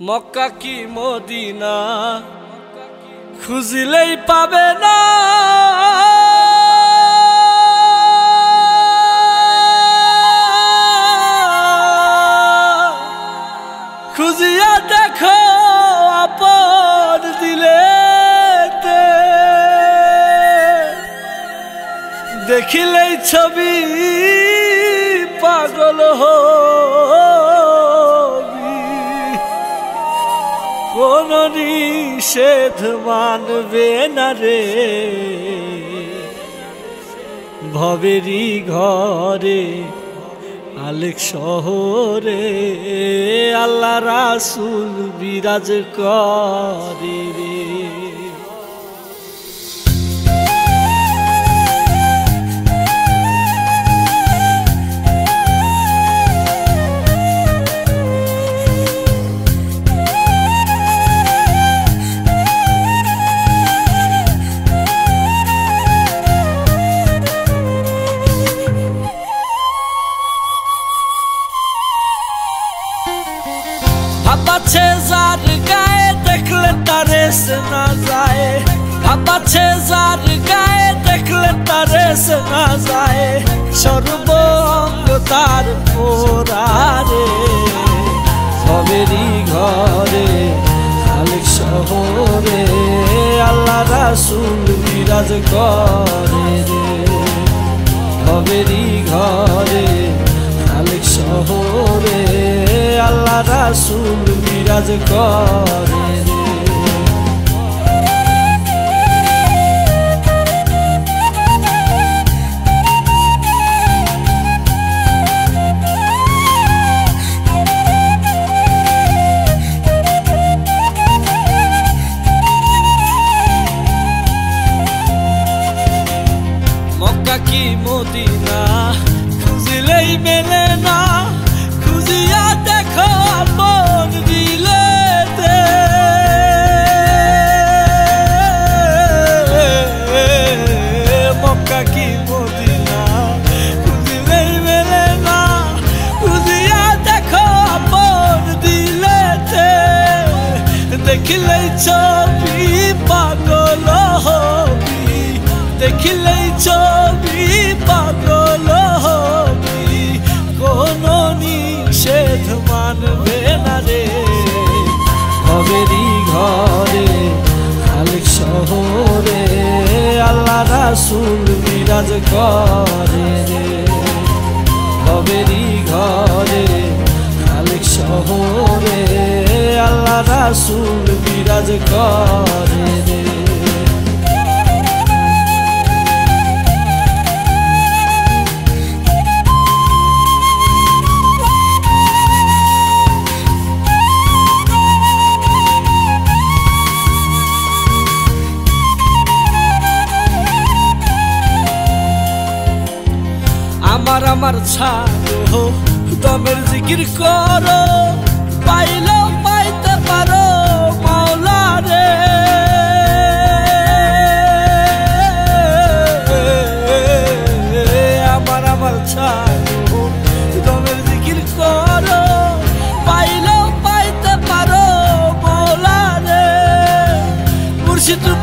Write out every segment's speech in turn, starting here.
মক্কা কি মদিনা? খুঁজলেই পাবে না। খুঁজিয়া দেখো আপন দিলে দেখিলেই ছবি পাগল হবি কোন নিষেধ মানবে না রে। ভবেরি ঘরে আলেক শহরে আল্লাহ রাসুল বিরাজ করে রে। ভাবাচ্ছে যার গায়ে দেখলে তারে না যায়। ভাবাচ্ছে যার গায়ে দেখলে তারে না যায়। সর্ব অঙ্গ তার পোড়ারে। সবেরই ঘরে, খালিক শহরে, আল্লাহ রাসুল বিরাজ করে। ասում միրաձ կարես দেখিলেই ছবি পাগল হবি। দেখিলেই ছবি পাগল হবি। কোন নিষেধ মানবে না রে। ঘরেরই ঘরে, খালিক শহরে, আল্লাহ রাসুল বিরাজ করে রে। ঘরেরই ঘরে শহরে আল্লাহ রাসুল বিরাজ করে রে। আমার আমার ছাড়ো দমের জিকির করো পাইলেও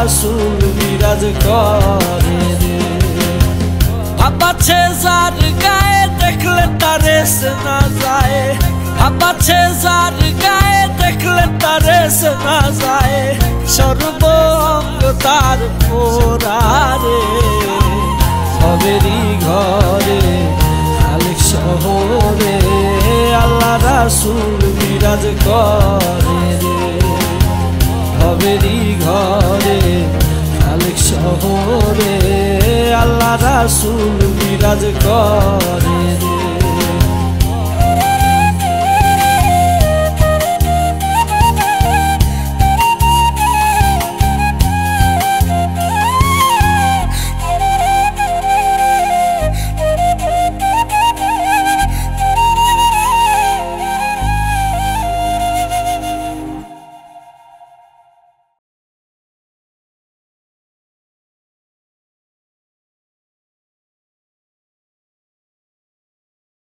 রাসুল বিরাজ করে রে। ভাবাচ্ছে যার গায়ে দেখলে তারে না যায়। ভাবাচ্ছে যার গায়ে দেখলে তারে না যায়। সর্ব তার পোড়ারে। সবেরই ঘরে খালিক শহরে আল্লাহ রাসুল বিরাজ করে। শহরে আল্লাহ রাসুল বিরাজ করে। রে